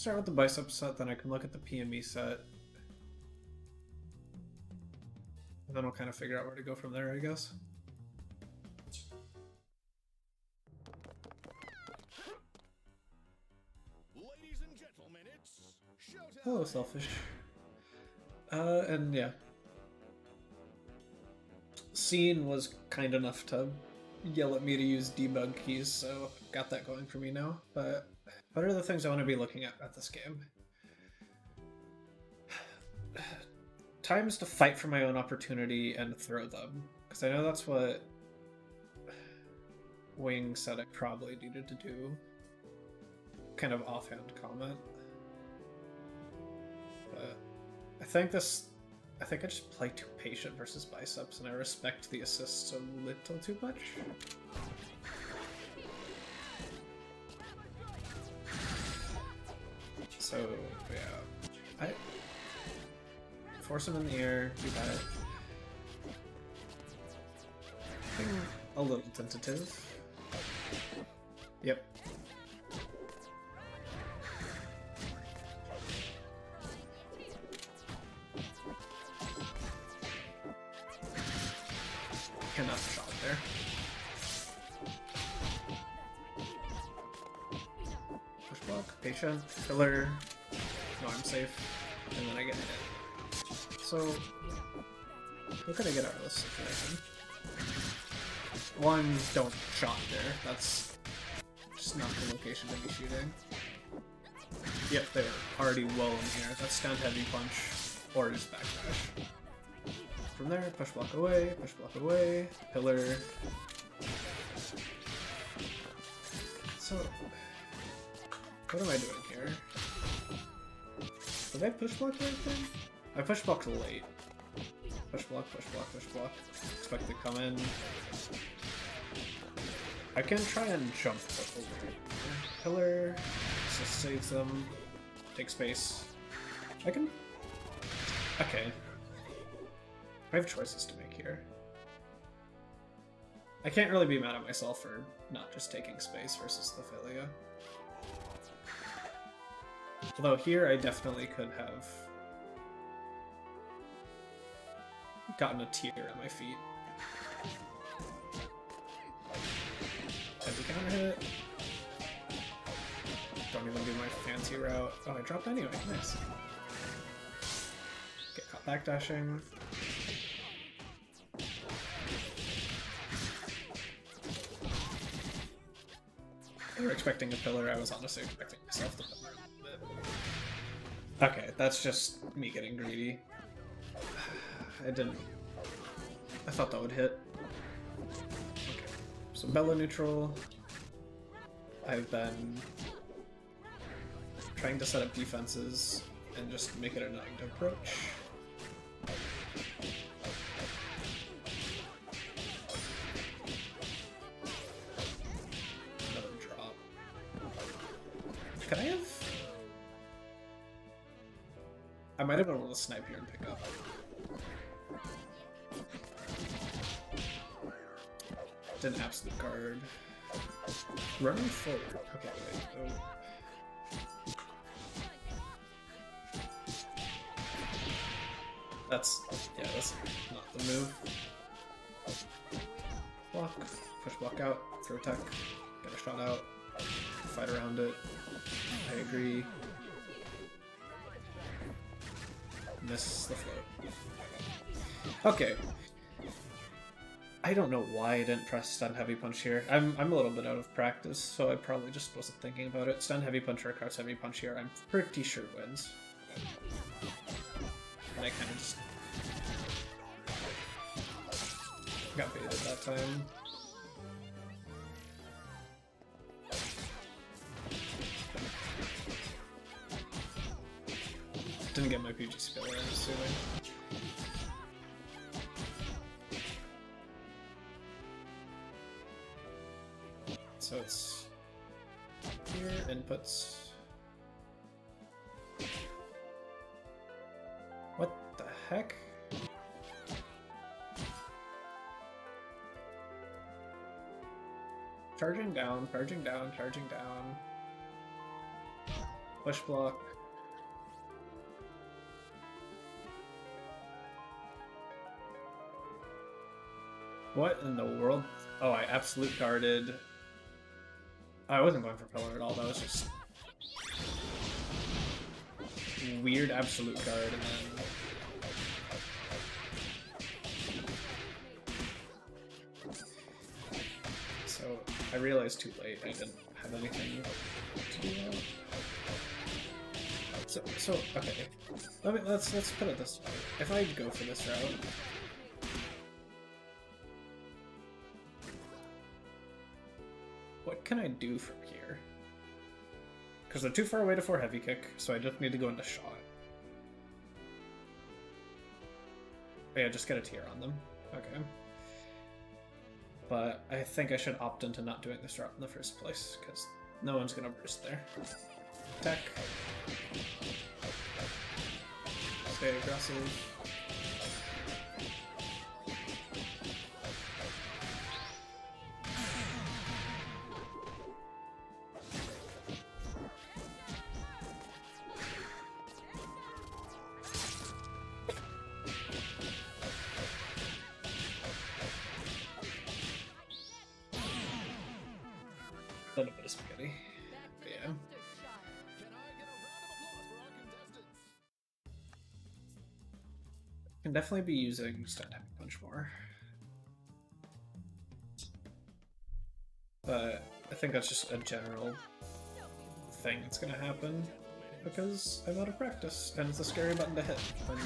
Start with the bicep set, then I can look at the PME set. And then we'll kind of figure out where to go from there, I guess. Ladies and gentlemen, it's. Hello, selfish. Uh, and yeah. Scene was kind enough to yell at me to use debug keys, so got that going for me now. But what are the things I want to be looking at at this game? Times to fight for my own opportunity and throw them, because I know that's what Wing said I probably needed to do. Kind of offhand comment. But I think this. I think I just play too patient versus biceps, and I respect the assists a little too much. So yeah, I force him in the air. Do that. Being a little tentative. Yep. Patient, filler. No, I'm safe. And then I get hit. So, what can I get out of this situation? One, don't shot there. That's just not the location to be shooting. Yep, they're already well in here. That's stand heavy punch or just backdash. From there, push block away, push block away, pillar. So, what am I doing here? Did I push block the? I push blocked late. Push block, push block, push block. Expect to come in. I can try and jump over pillar. This saves them. Take space. I can. Okay. I have choices to make here. I can't really be mad at myself for not just taking space versus the Filia. Although here I definitely could have gotten a tear at my feet. Heavy counter hit. Don't even do my fancy route. Oh, I dropped anyway. Nice. Get caught backdashing. They were expecting a pillar. I was honestly expecting myself to pillar. Okay, that's just me getting greedy. I didn't. I thought that would hit. Okay, so Bella neutral. I've been trying to set up defenses and just make it a annoying to approach. Might have been able to snipe here and pick up. Did an absolute guard. Running forward. Okay, wait. Oh. That's yeah, that's not the move. Block, push block out, throw tech, get a shot out, fight around it. I agree. Miss the float. Okay. I don't know why I didn't press stun heavy punch here. I'm I'm a little bit out of practice, so I probably just wasn't thinking about it. Stun heavy punch or cross heavy punch here, I'm pretty sure wins. And I kind of just got baited that time. Didn't get my PG spiller, I'm assuming. So it's here, inputs. What the heck? Charging down, charging down, charging down. Push block. What in the world? Oh, I absolute guarded. I wasn't going for pillar at all. That was just weird absolute guard, and then so I realized too late I didn't have anything to do. That. So, so okay. Let me let's let's put it this way. If I go for this route, can I do from here? Because they're too far away to for heavy kick, so I just need to go into shot. Oh, yeah, just get a tier on them. Okay. But I think I should opt into not doing this route in the first place, because no one's gonna burst there. Tech. Stay aggressive. Definitely be using stand heavy punch more. But I think that's just a general thing that's gonna happen because I'm out of practice and it's a scary button to hit when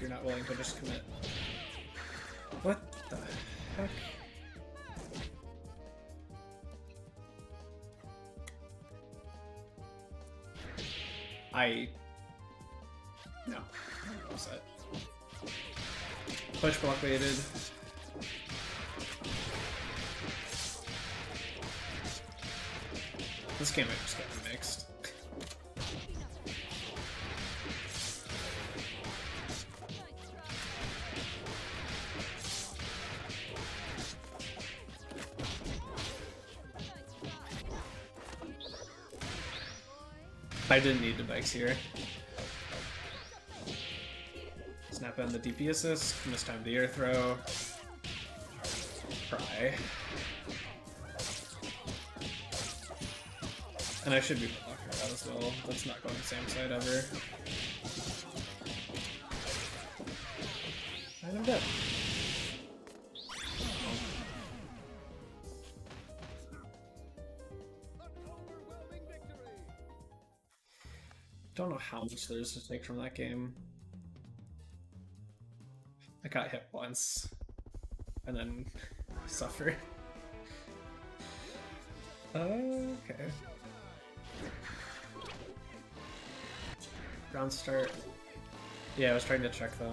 you're not willing to just commit. What the heck? I no. I'm upset. Push block baited. This game might just get mixed. I didn't need the bikes here. Snap in the DP assist, this time the air throw. Pry. And I should be blocking that as well. That's not going the same side ever. And I'm dead. Don't know how much there is to take from that game. Got hit once, and then suffer. Okay. Ground start. Yeah, I was trying to check them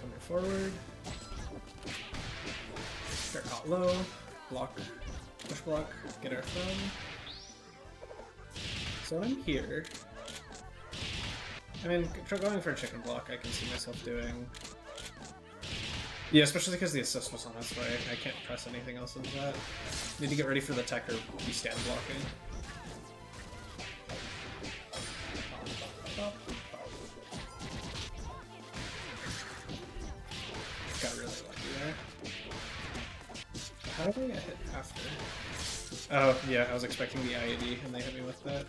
coming forward. Start out low, block, push block, get our thumb. So I'm here. I mean, going for a chicken block, I can see myself doing. Yeah, especially because the assist was on its way. I can't press anything else into that. Need to get ready for the tech or be stand blocking. Got really lucky there. How did I get hit after? Oh, yeah, I was expecting the IED and they hit me with that.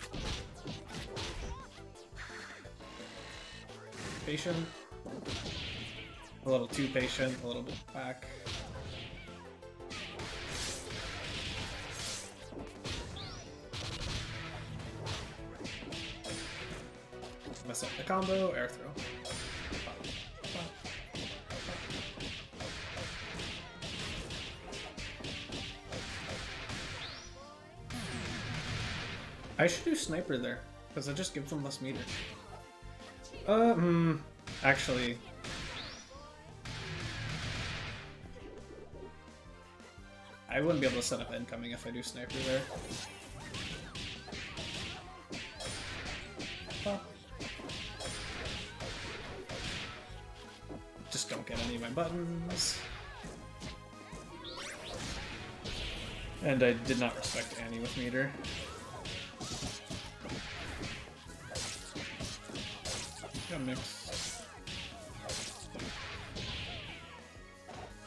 Patient. A little too patient, a little bit back. Mess up the combo, air throw. I should do sniper there, because I just give them less meter. Uh, hmm, actually. I wouldn't be able to set up incoming if I do sniper there. Just don't get any of my buttons. And I did not respect Annie with meter. Come mix.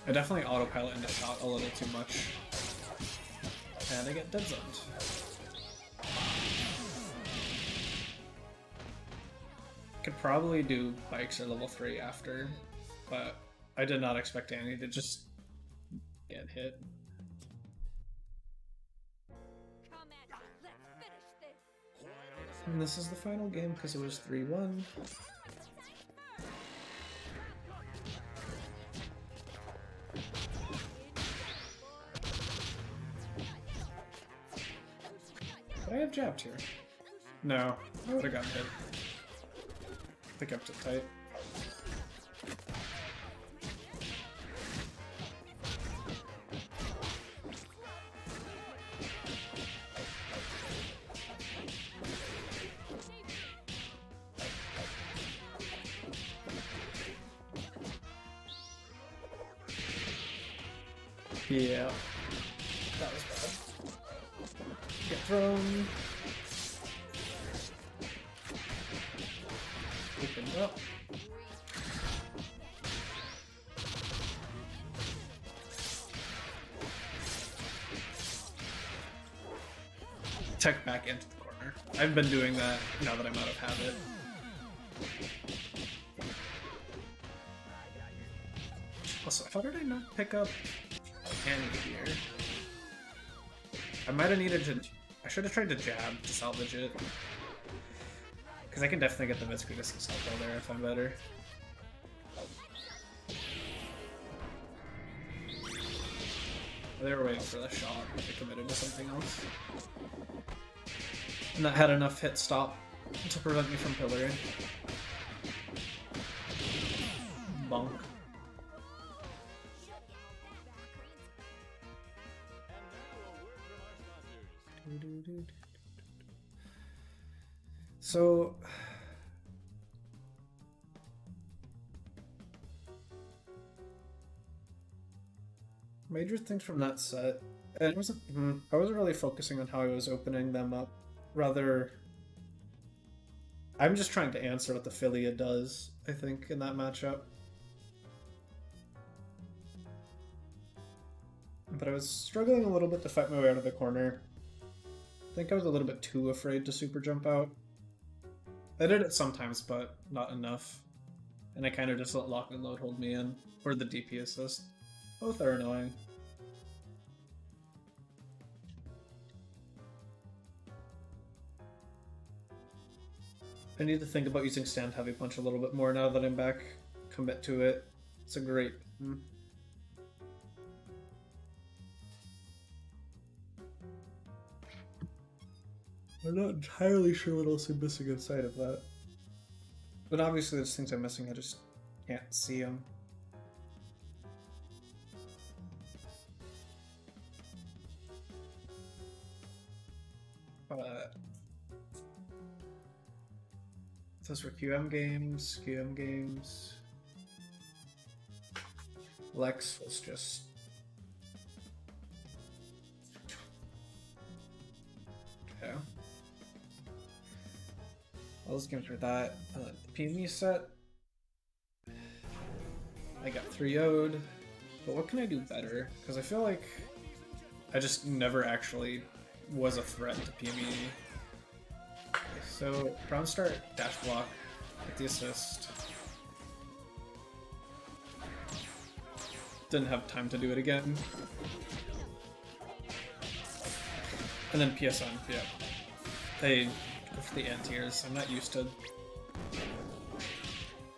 I definitely autopilot into shot a little too much. And I get dead zoned. Could probably do bikes or level 3 after, but I did not expect Annie to just get hit. Come at me. Let's finish this. And this is the final game because it was 3 1. Jabbed here? No, I would have gotten hit. They kept it tight. Yeah. That was bad. Get thrown. Tech back into the corner. I've been doing that now that I'm out of habit. Also, how did I not pick up Annie here? I might have needed to. I should have tried to jab to salvage it. Because I can definitely get the and stuff while there if I'm better. They were waiting for the shot, they committed to something else. And that had enough hit stop to prevent me from pillaring. Things from that set. And it wasn't. hmm, I wasn't really focusing on how I was opening them up. Rather, I'm just trying to answer what the Filia does. I think in that matchup. But I was struggling a little bit to fight my way out of the corner. I think I was a little bit too afraid to super jump out. I did it sometimes, but not enough. And I kind of just let lock and load hold me in, or the DP assist. Both are annoying. I need to think about using stand heavy punch a little bit more now that I'm back. Commit to it. It's a great. hmm. I'm not entirely sure what else I'm missing inside of that. But obviously, there's things I'm missing, I just can't see them. Those were QM games, QM games. Lex was just. Okay. All those games were that. Uh, the PME set. I got 3 0'd. But what can I do better? Because I feel like I just never actually was a threat to PME. So, ground start, dash block, with the assist. Didn't have time to do it again. And then PSN, yeah. They go for the anti-airs. I'm not used to...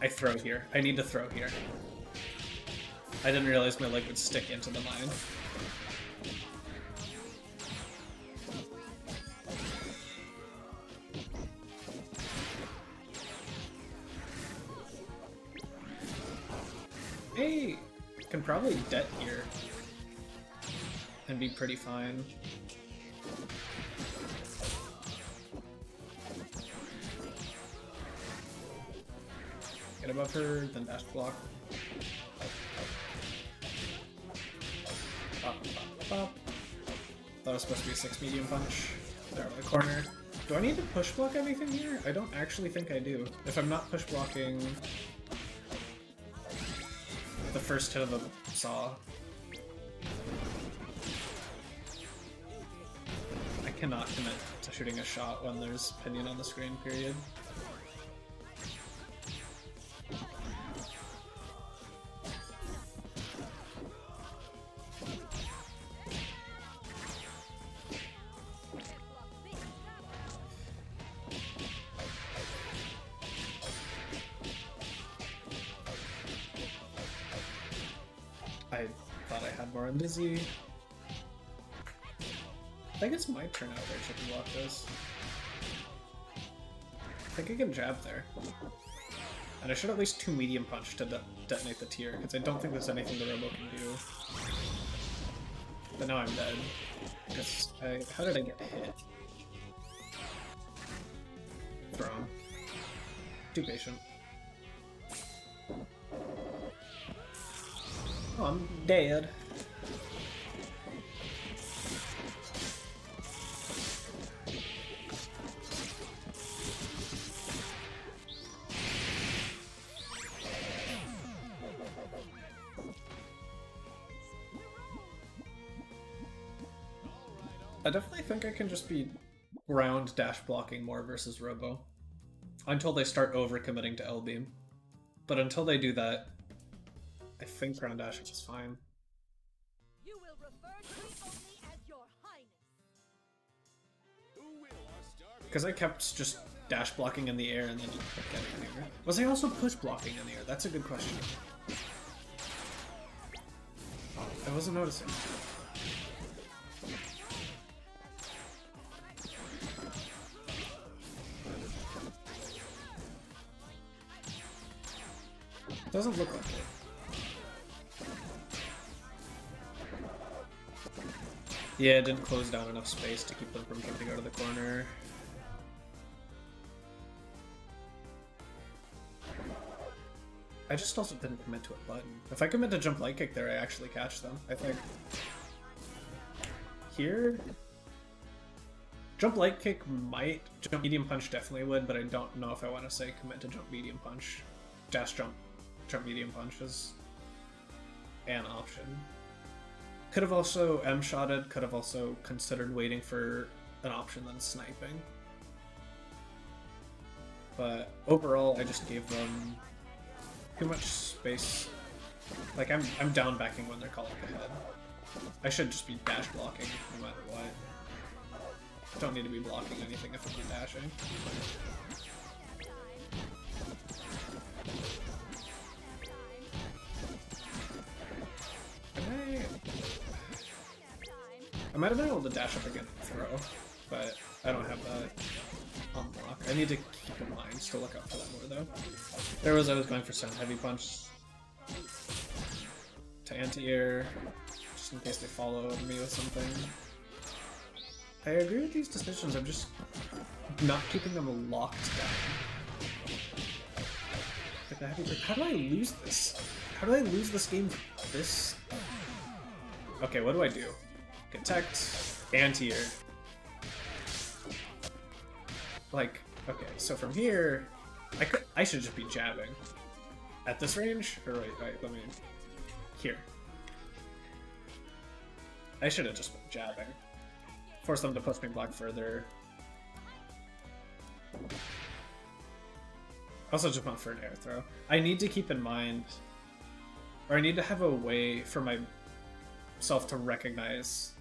I throw here. I need to throw here. I didn't realize my leg would stick into the mine. Hey, can probably debt here and be pretty fine. Get above her, then dash block. Bop, bop. That was supposed to be a six medium punch. There in the corner. Do I need to push block anything here? I don't actually think I do. If I'm not push blocking first hit of the saw. I cannot commit to shooting a shot when there's pinion on the screen, period. Turn out there to block this. I think I can jab there. And I should at least two medium punch to de detonate the tier, because I don't think there's anything the Robo can do. But now I'm dead. Because I, how did I get hit? Thrown. Too patient. Oh, I'm dead. I definitely think I can just be ground dash blocking more versus Robo. Until they start overcommitting to L-Beam. But until they do that, I think ground dashing is fine. You will refer to me only as your highness. Who will our star Because I kept just dash blocking in the air and then just kept getting anywhere. Was I also push blocking in the air? That's a good question. I wasn't noticing. Doesn't look like it. Yeah, it didn't close down enough space to keep them from jumping out of the corner. I just also didn't commit to a button. If I commit to jump light kick there, I actually catch them, I think. Here? Jump light kick might. Jump medium punch definitely would, but I don't know if I want to say commit to jump medium punch. Dash jump, jump medium punch is an option. Could have also M shotted, could have also considered waiting for an option than sniping. But overall, I just gave them too much space. Like, I'm, I'm down backing when they're calling ahead. I should just be dash blocking no matter what. Don't need to be blocking anything if I'm dashing. I might have been able to dash up again and throw, but I don't have that on block. I need to keep in mind to look out for that more though. There was I was going for some heavy punch to anti-air, just in case they follow me with something. I agree with these decisions, I'm just not keeping them locked down. Like break. How do I lose this? How do I lose this game this? Okay, what do I do? Detect, anti-air. Like, okay, so from here, I could, I should just be jabbing. At this range? Or wait, wait, let me, here. I should have just been jabbing. Force them to push me block further. Also just went for an air throw. I need to keep in mind, or I need to have a way for myself to recognize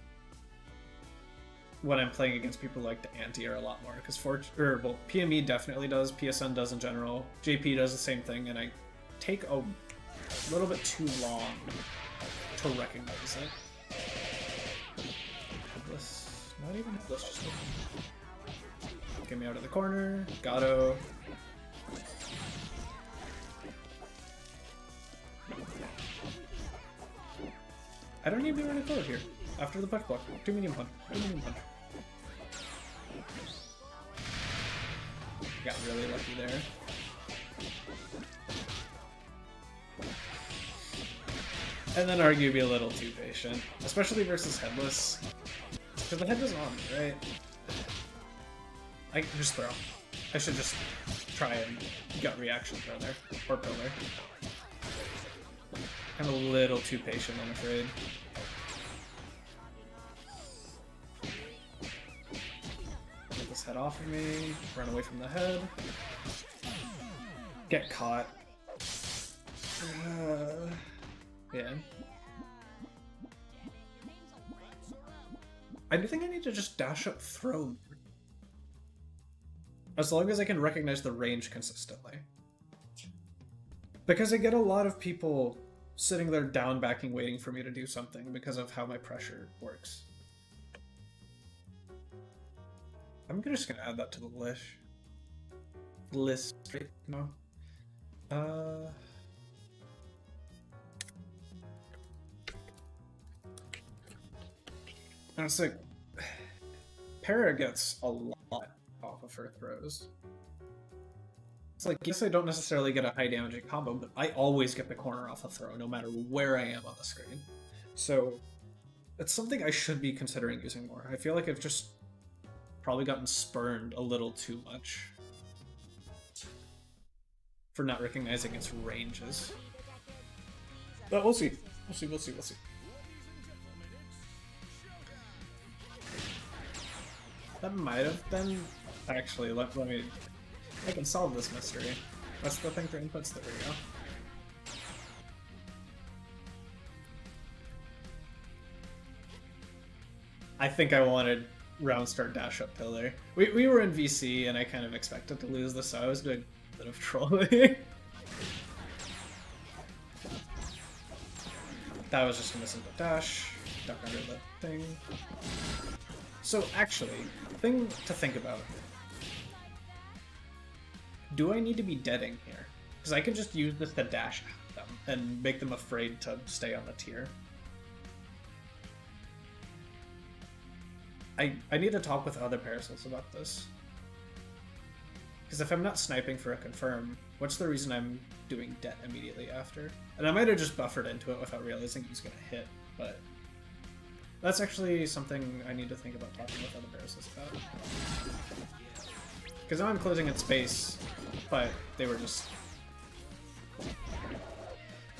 when I'm playing against people like the anti-air a lot more because for or well PME definitely does, PSN does in general, JP does the same thing, and I take a little bit too long to recognize it. Not even. Get me out of the corner, Gato. I don't need to be running forward here. After the punch block, two medium punch, two medium punch. Got really lucky there. And then arguably a little too patient, especially versus headless. Because the head on, right? I can just throw. I should just try and gut reaction throw there. Or pillar. I'm a little too patient, I'm afraid. Head off of me. Run away from the head. Get caught. Uh, yeah. I do think I need to just dash up throw. As long as I can recognize the range consistently. Because I get a lot of people sitting there down backing waiting for me to do something because of how my pressure works. I'm just gonna add that to the list. List, no. Uh. And it's like, Para gets a lot off of her throws. It's like, yes, I don't necessarily get a high damaging combo, but I always get the corner off a throw, no matter where I am on the screen. So, it's something I should be considering using more. I feel like I've just probably gotten spurned a little too much for not recognizing its ranges. But we'll see. We'll see, we'll see, we'll see. That might have been... Actually, let, let me... I can solve this mystery. What's the thing for inputs? There we go. I think I wanted round start dash up pillar. We, we were in VC and I kind of expected to lose this, so I was doing a bit of trolling. that was just a missing the dash. Duck under the thing. So actually, thing to think about. Do I need to be deading here? Because I can just use this to dash at them and make them afraid to stay on the tier. I, I need to talk with other Paracels about this. Because if I'm not sniping for a confirm, what's the reason I'm doing debt immediately after? And I might have just buffered into it without realizing he was going to hit, but that's actually something I need to think about talking with other Paracels about. Because now I'm closing in space, but they were just...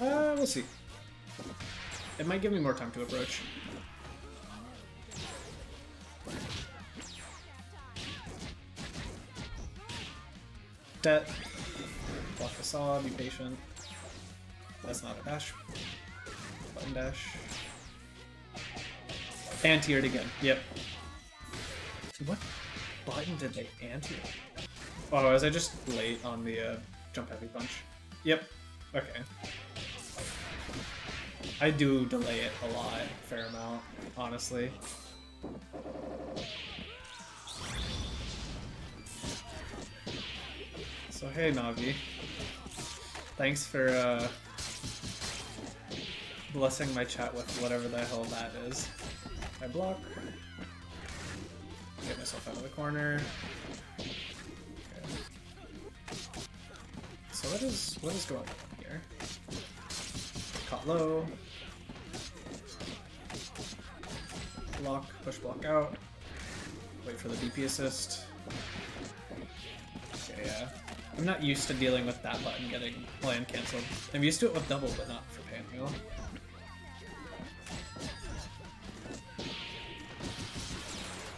Uh, we'll see. It might give me more time to approach. Debt. Block the saw, be patient. That's not a dash. Button dash. Anti-ed again. Yep. What button did they anti? Oh, was I just late on the uh, jump heavy punch? Yep. Okay. I do delay it a lot, fair amount, honestly. So hey Navi. Thanks for uh, blessing my chat with whatever the hell that is. I block. Get myself out of the corner. Okay. So what is what is going on here? Caught low. Block, push block out. Wait for the DP assist. Okay, yeah. I'm not used to dealing with that button getting land cancelled. I'm used to it with double, but not for Painwheel.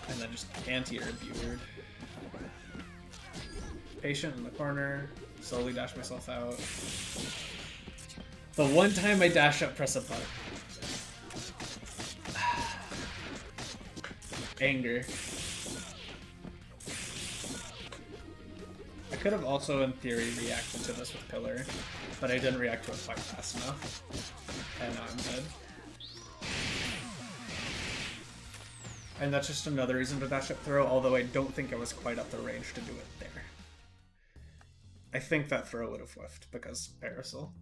And then just anti-air would. Patient in the corner, slowly dash myself out. The one time I dash up, press a button. Anger. Could have also, in theory, reacted to this with Pillar, but I didn't react to it quite fast enough. And now I'm dead. And that's just another reason to dash up throw, although I don't think I was quite up the range to do it there. I think that throw would have whiffed because Parasoul.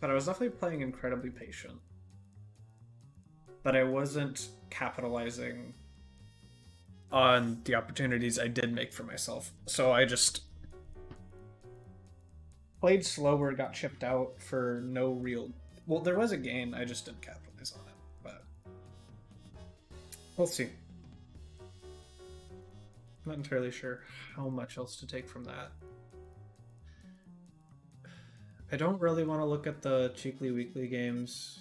But I was definitely playing incredibly patient. But I wasn't capitalizing on the opportunities I did make for myself. So I just played slower, got chipped out for no real. Well, there was a gain, I just didn't capitalize on it. But We'll see. I'm not entirely sure how much else to take from that. I don't really want to look at the cheekly weekly games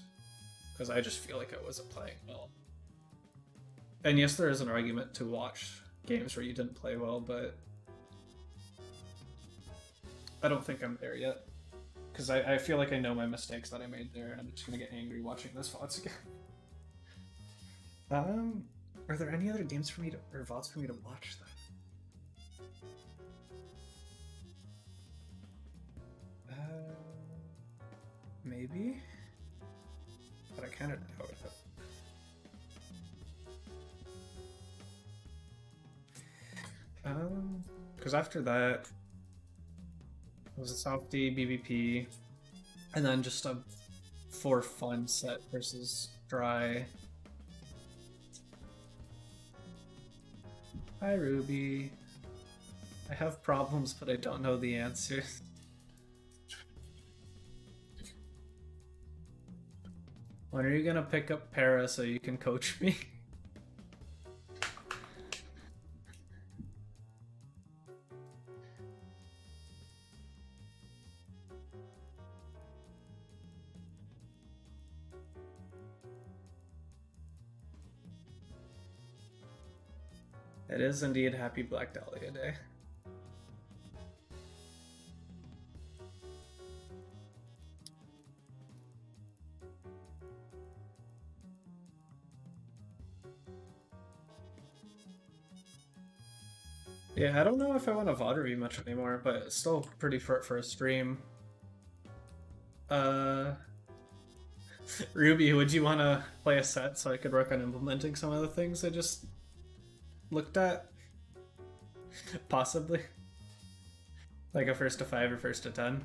because I just feel like I wasn't playing well. And yes, there is an argument to watch games where you didn't play well, but I don't think I'm there yet. Because I, I feel like I know my mistakes that I made there, and I'm just gonna get angry watching this VODs again. Um, are there any other games for me to, or VODs for me to watch then? Uh, maybe? But I kind of doubt it. Um, because after that, it was a softy BBP, and then just a for fun set versus dry. Hi Ruby. I have problems, but I don't know the answers. When are you gonna pick up Para so you can coach me? It is indeed Happy Black Dahlia Day. Yeah, I don't know if I want to VOD much anymore, but it's still pretty short for a stream. Uh, Ruby, would you want to play a set so I could work on implementing some of the things I just looked at? Possibly. Like a first to five or first to ten.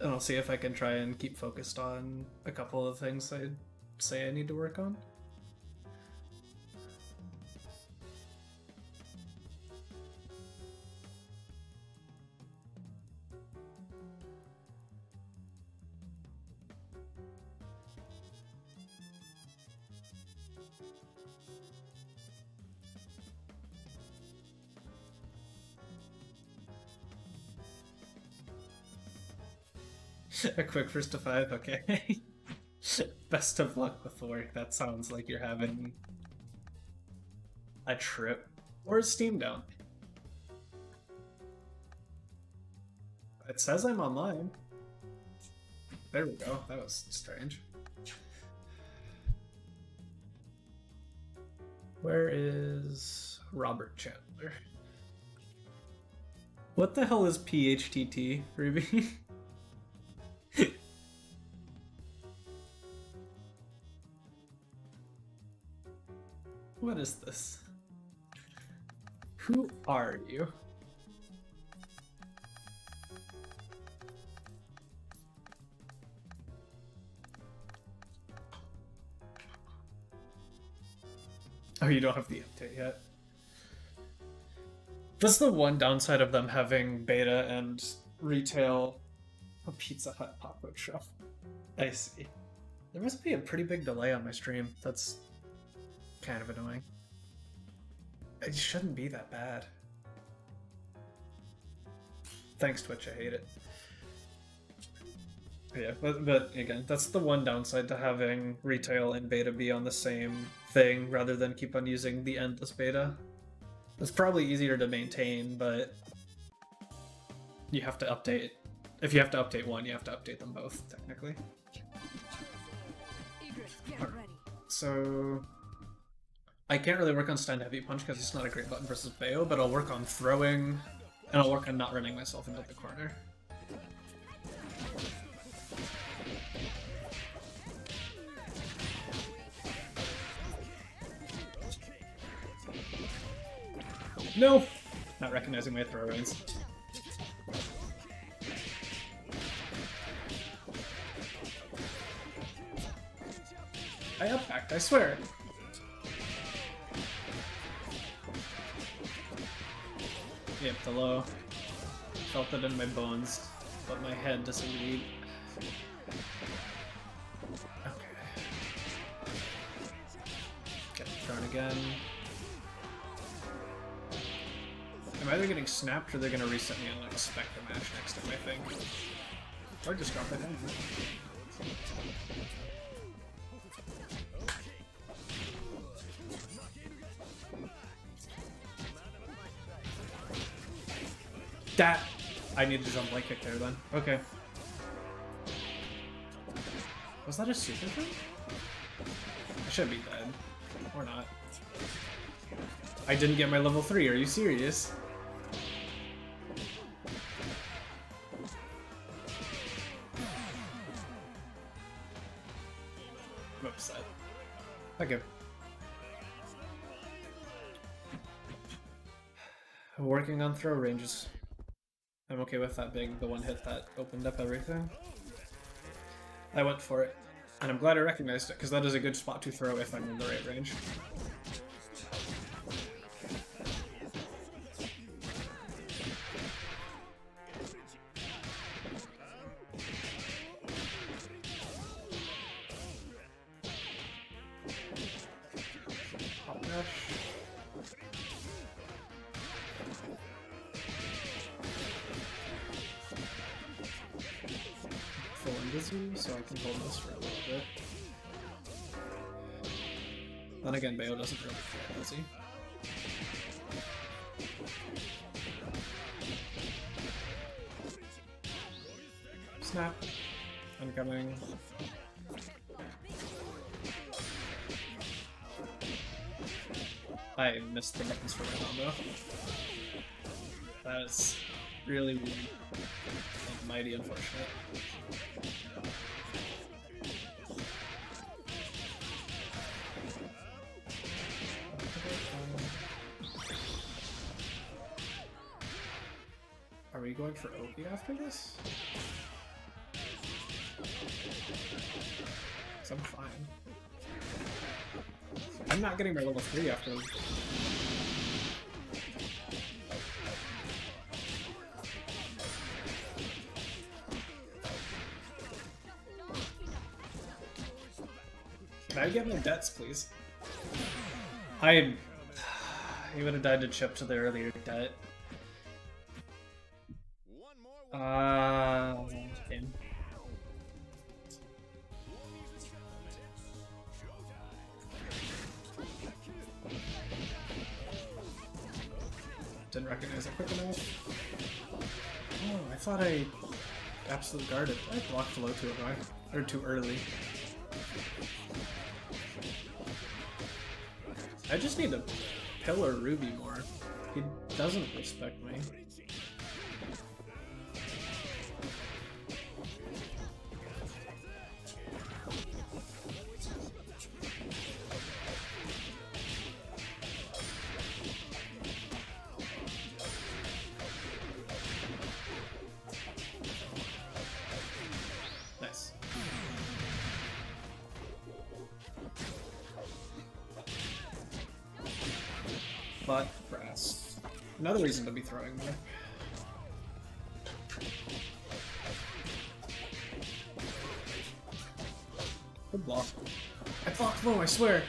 And I'll see if I can try and keep focused on a couple of things I say I need to work on. A quick first to five, okay. Best of luck with work. That sounds like you're having a trip. Or a Steam down? It says I'm online. There we go. That was strange. Where is Robert Chandler? What the hell is PHTT, Ruby? What is this? Who are you? Oh, you don't have the update yet. That's the one downside of them having beta and retail a Pizza Hut pop-up shop. I see. There must be a pretty big delay on my stream. That's kind of annoying. It shouldn't be that bad. Thanks, Twitch. I hate it. Yeah, but, but again, that's the one downside to having retail and beta be on the same thing rather than keep on using the endless beta. It's probably easier to maintain, but you have to update. If you have to update one, you have to update them both, technically. So I can't really work on stand heavy punch because it's not a great button versus Bayo, but I'll work on throwing, and I'll work on not running myself into the corner. No! Not recognizing my throw range. I up backed, I swear. Yep, the low. Felt it in my bones, but my head doesn't need. Okay. Get thrown again. I'm either getting snapped or they're gonna reset me on like Spectre Mash next time, I think. Or just drop my head. That I need to jump light kick there then. Okay. Was that a super jump? I should be dead. Or not. I didn't get my level 3, are you serious? I'm upset. Okay. Working on throw ranges. I'm okay with that being the one hit that opened up everything. I went for it. And I'm glad I recognized it, because that is a good spot to throw if I'm in the right range. The buttons for my combo. Really weird. And mighty unfortunate. Are we going for Opie after this? I'm fine. I'm not getting my level 3 after I get my debts, please? I... He would have died to chip to the earlier debt. Uh... okay. Didn't recognize it quick enough. Oh, I thought I absolute guarded. I blocked low too high. Or too early. I just need to pillar Ruby more. He doesn't respect me. Swear.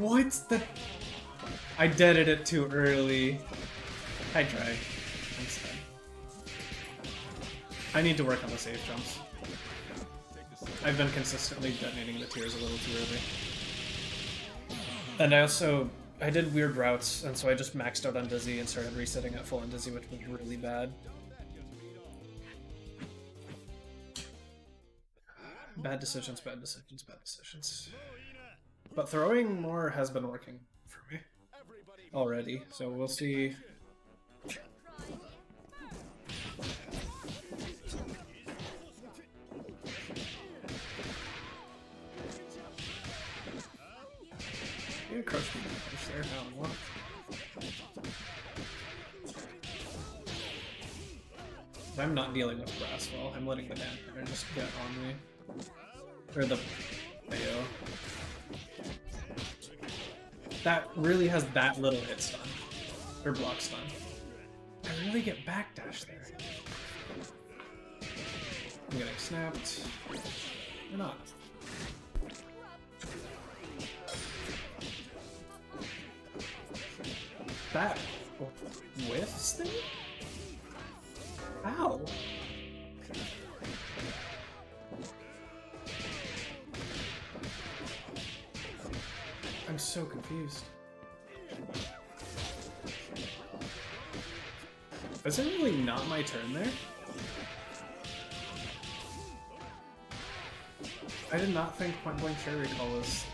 What the? I deaded it too early. I tried. I'm sad. I need to work on the safe jumps. I've been consistently detonating the tears a little too early. And I also I did weird routes, and so I just maxed out on Dizzy and started resetting at full on Dizzy, which was really bad. Bad decisions, bad decisions, bad decisions. But throwing more has been working for me already, so we'll see. Yeah, crush me there, I don't know. I'm not dealing with grass well. I'm letting the vampire just get on me. Or the Bayo. That really has that little hit stun. Or block stun. I really get backdash there. I'm getting snapped. Or not. That whiffs thing? Ow! So confused. Is it really not my turn there? I did not think point blank cherry recall was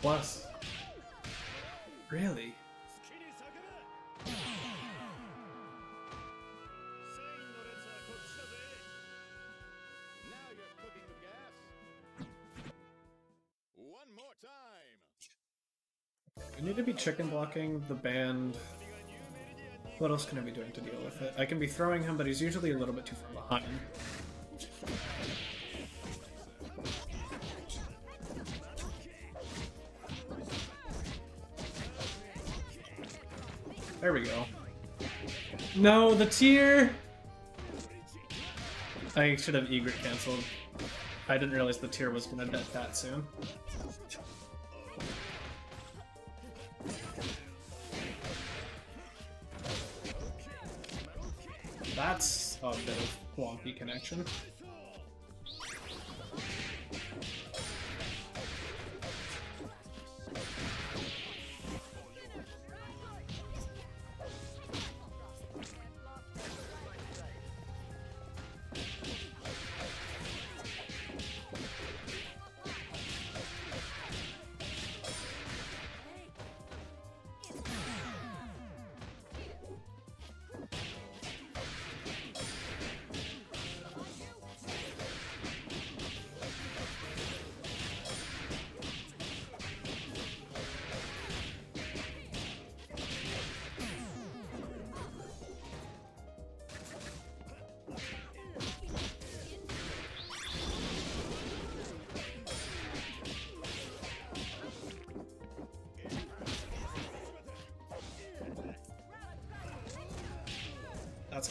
plus. Really? Chicken blocking the band. What else can I be doing to deal with it? I can be throwing him, but he's usually a little bit too far behind. There we go. No, the tier! I should have egret cancelled. I didn't realize the tier was gonna death that soon. Bit of wonky connection. That's.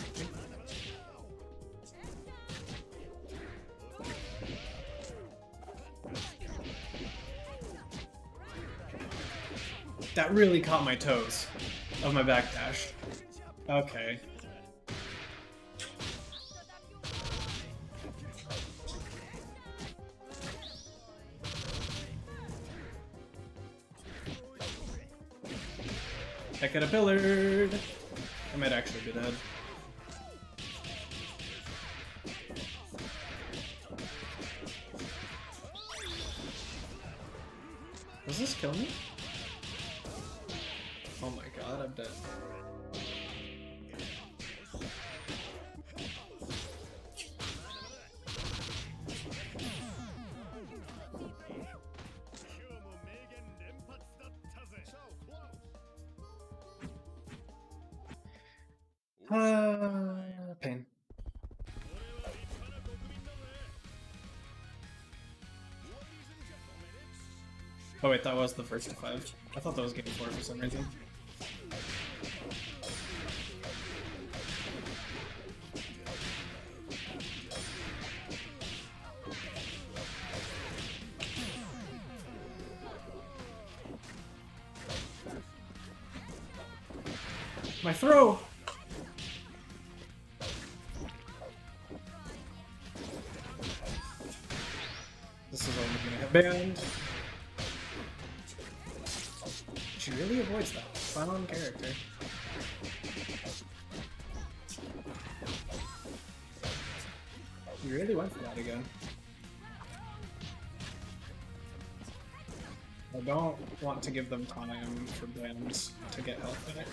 That really caught my toes of my backdash. Okay. I could have pillared. I might actually be dead. Oh wait, that was the first to five. I thought that was game four for some reason. My throw! This is only gonna hit band. Really avoids that. Fun on character. You really went for that again. I don't want to give them time for bands to get health in it.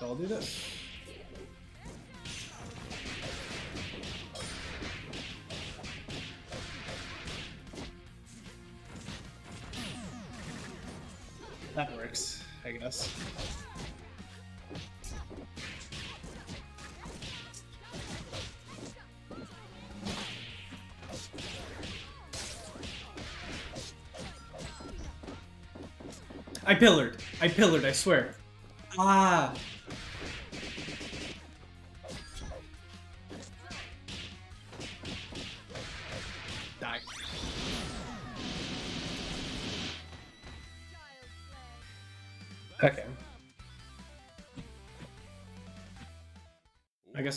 I'll do this. Guess. I pillared. I pillared, I swear. Ah.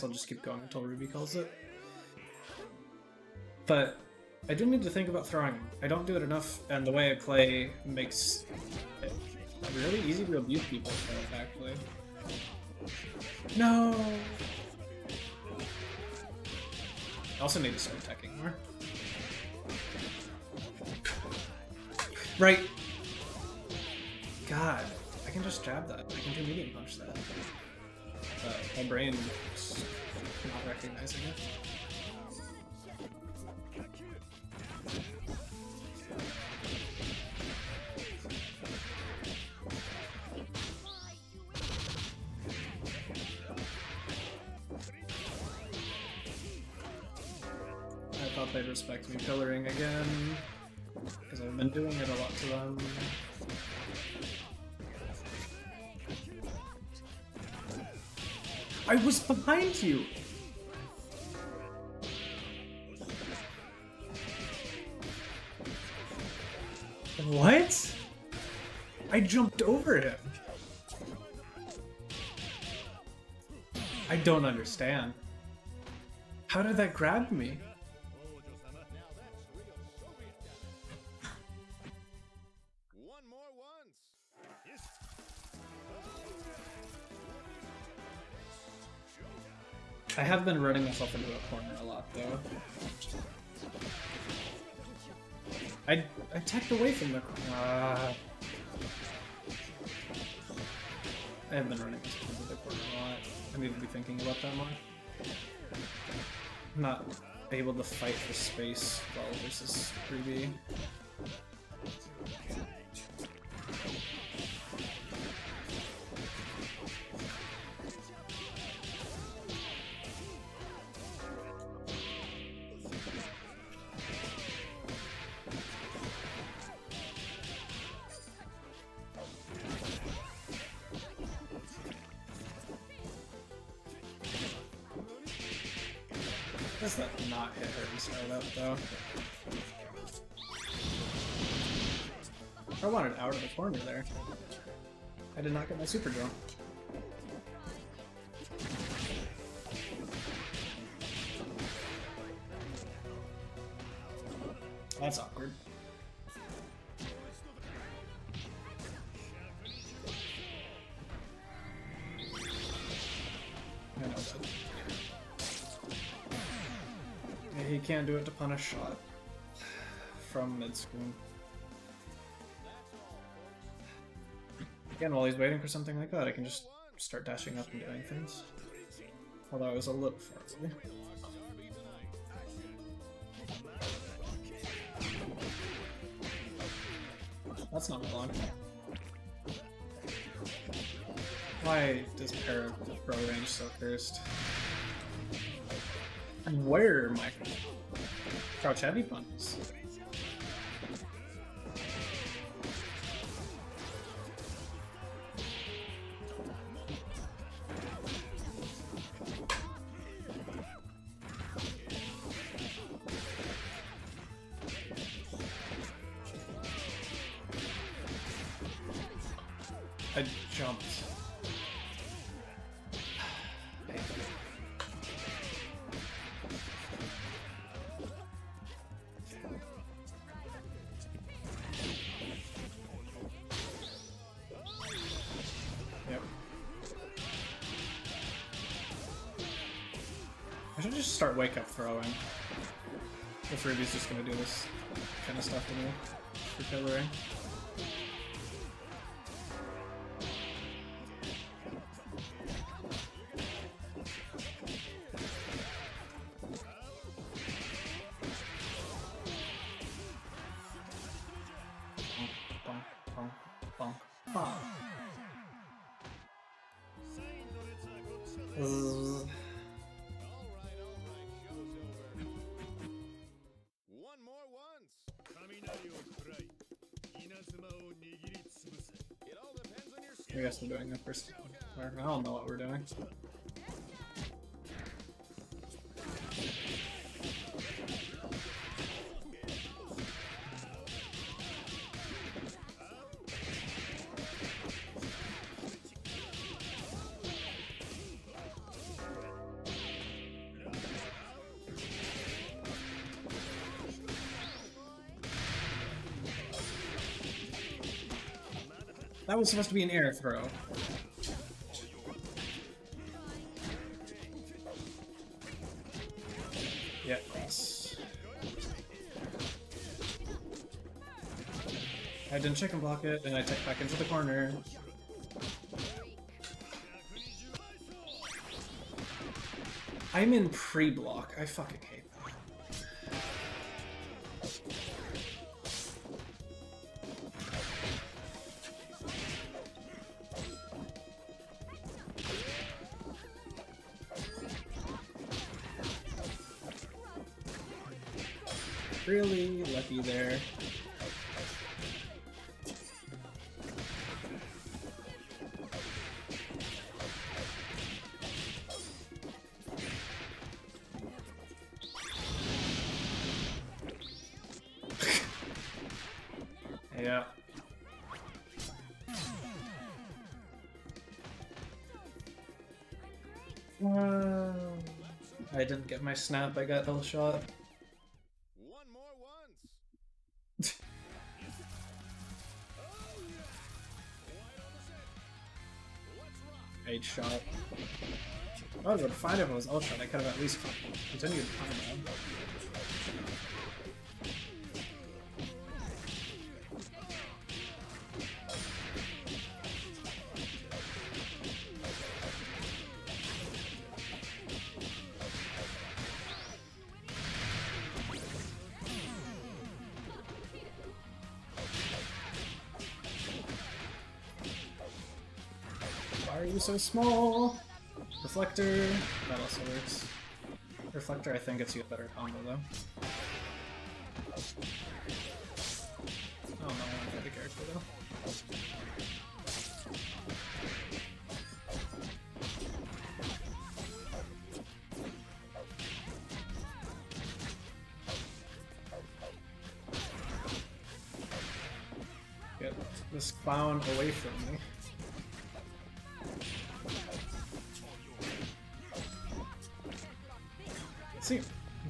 I'll just keep going until Ruby calls it. But I do need to think about throwing. I don't do it enough, and the way I play makes it really easy to abuse people for actually. No! I also need to start attacking more. Right! God, I can just jab that. I can do medium punch that. My brain recognizing it. I thought they'd respect me pillaring again, because I've been doing it a lot to them. I was behind you! Over him. I don't understand. How did that grab me? One more once. I have been running myself into a corner a lot, though. I I tacked away from the corner. Ah. I have been running into the corner a lot. I need to be thinking about that more. I'm not able to fight for space well versus 3B. I wanted out of the corner there. I did not get my super drill. That's awkward. I know that. Yeah, he can't do it to punish shot from mid Again, while he's waiting for something like that, I can just start dashing up and doing things. Although I was a little far away. That's not long. Why does pair of bro range so cursed? And where are my crouch heavy punches? Throwing. If Ruby's just gonna do this kind of stuff to me for pillaring. I guess we're doing the first. I don't know what we're doing. Supposed to be an air throw. Yeah. I didn't chicken block it, and I took back into the corner. I'm in pre-block. I fucking hate yeah. Wow. I didn't get my snap, I got hell shot. One more once. Eight shot. I would have been fine if it was L shot. I could have at least continued so small? Reflector. That also works. Reflector, I think, gets you a better combo, though. Oh no, I want the character, though.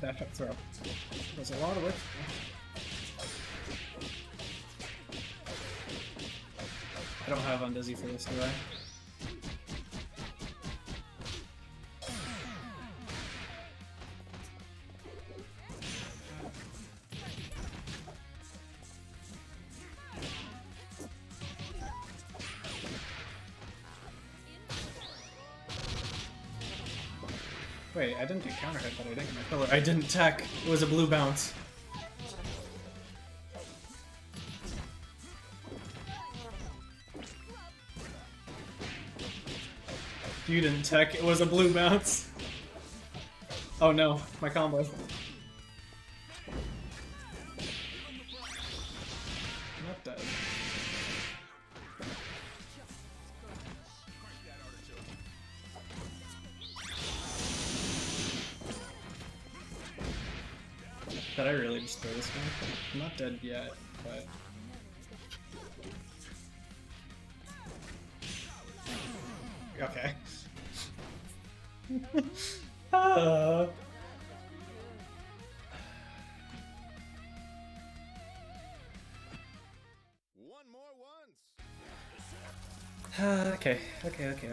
Dash up throw. There's a lot of it. I don't have Undizzy for this, do I? Wait, I didn't get counter hit, but I didn't get my pillar. I didn't tech. It was a blue bounce. You didn't tech. It was a blue bounce. Oh no, my combo. I'm not dead yet, but... Okay. One more once. Ah, okay, okay, okay.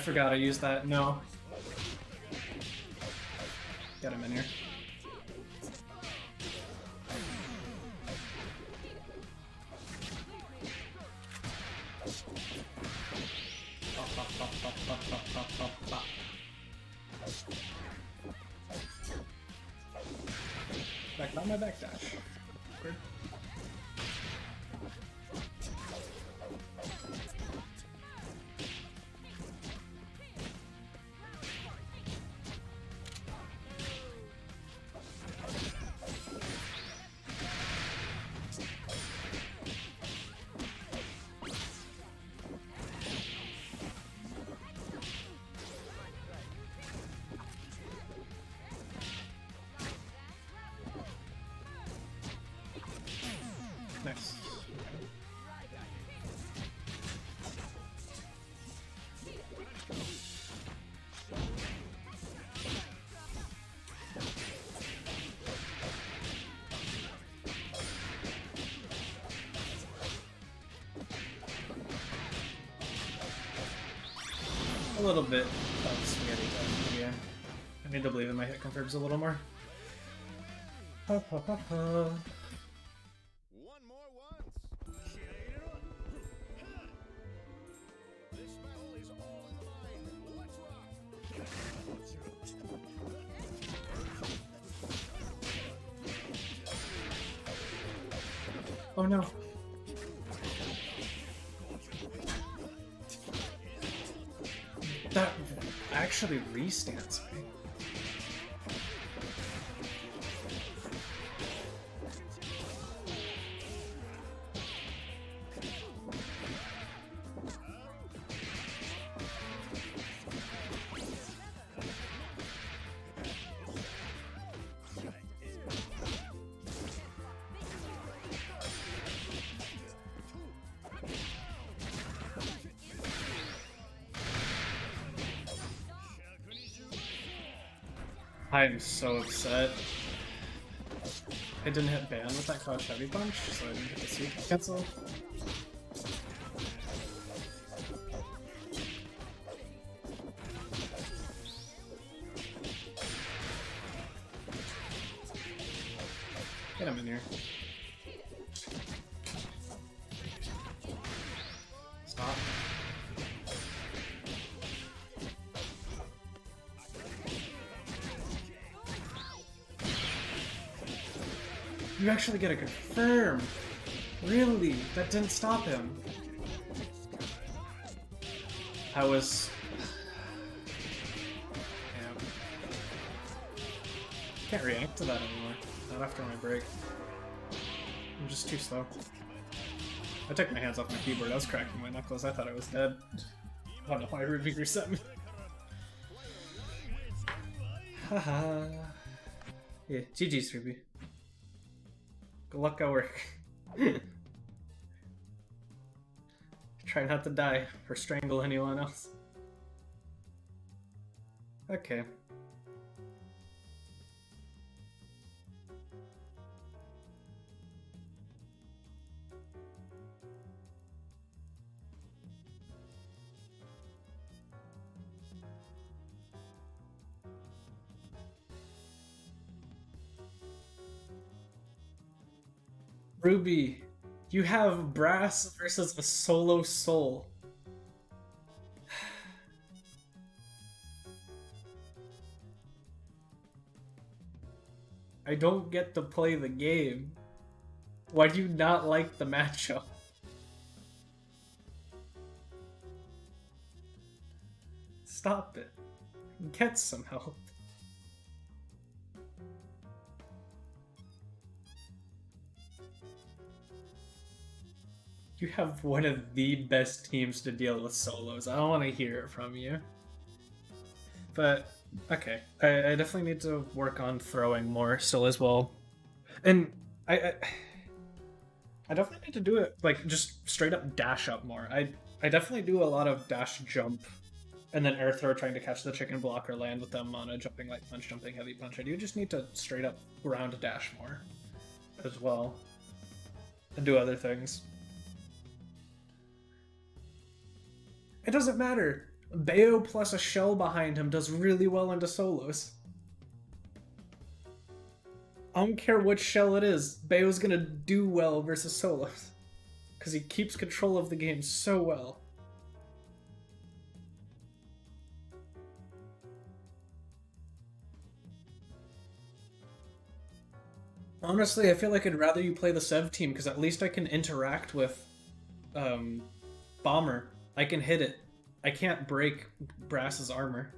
Forgot I used that. No. Get him in here. Back on my backdash. Awkward. Little bit of spaghetti time, yeah. I need to believe in my hit confirms a little more. Ha, ha, ha, actually I am so upset. I didn't hit Band with that crouch heavy punch, so I didn't get to see cancel. Actually get a confirm. Really? That didn't stop him. I was. Can't react to that anymore. Not after my break. I'm just too slow. I took my hands off my keyboard. I was cracking my knuckles. I thought I was dead. I don't know why Ruby reset me. Haha. yeah, GG's Ruby. Good luck at work. Try not to die or strangle anyone else. Okay. Ruby, you have Brass versus a solo soul. I don't get to play the game. Why do you not like the matchup? Stop it. Get some help. You have one of the best teams to deal with solos. I don't want to hear it from you. But okay, I, I definitely need to work on throwing more still as well. And I, I I definitely need to do it like just straight up dash up more. I I definitely do a lot of dash jump and then air throw trying to catch the chicken block or land with them on a jumping light punch, jumping heavy punch. I do just need to straight up ground dash more as well. And do other things. It doesn't matter. Bayo plus a shell behind him does really well into solos. I don't care which shell it is, Bayo's gonna do well versus solos. Because he keeps control of the game so well. Honestly, I feel like I'd rather you play the Sev team because at least I can interact with um, Bomber. I can hit it. I can't break Brass's armor.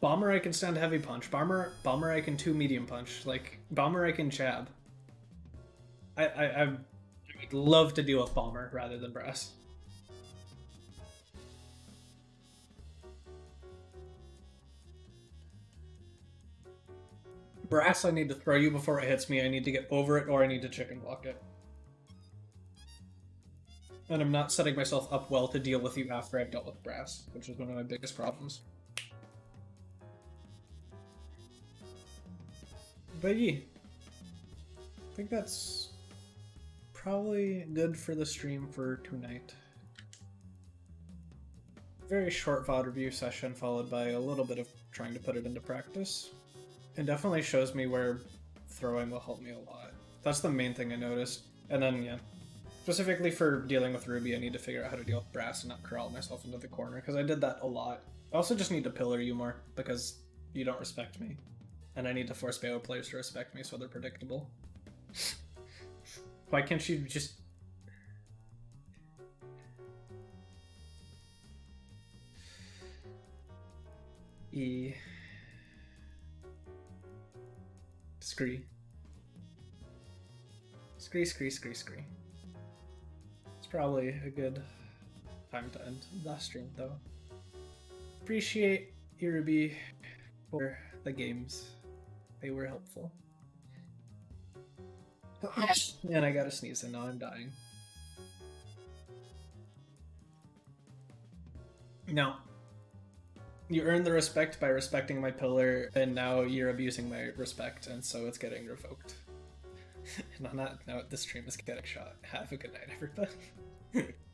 Bomber I can stand heavy punch. Bomber Bomber I can two medium punch. Like Bomber I can jab. I I I would love to deal with Bomber rather than Brass. Brass I need to throw you before it hits me. I need to get over it or I need to chicken block it. And I'm not setting myself up well to deal with you after I've dealt with Brass, which is one of my biggest problems. But yeah, I think that's probably good for the stream for tonight. Very short VOD review session followed by a little bit of trying to put it into practice. It definitely shows me where throwing will help me a lot. That's the main thing I noticed. And then, yeah, specifically for dealing with Ruby, I need to figure out how to deal with Brass and not corral myself into the corner, because I did that a lot. I also just need to pillar you more, because you don't respect me. And I need to force Bayo players to respect me so they're predictable. Why can't you just... E... Scree. Scree, scree, scree, scree. Probably a good time to end the stream, though. Appreciate Ruby, for the games. They were helpful. and I gotta sneeze, and now I'm dying. No. You earned the respect by respecting my pillar, and now you're abusing my respect, and so it's getting revoked. and on that note, the stream is getting shot. Have a good night, everybody.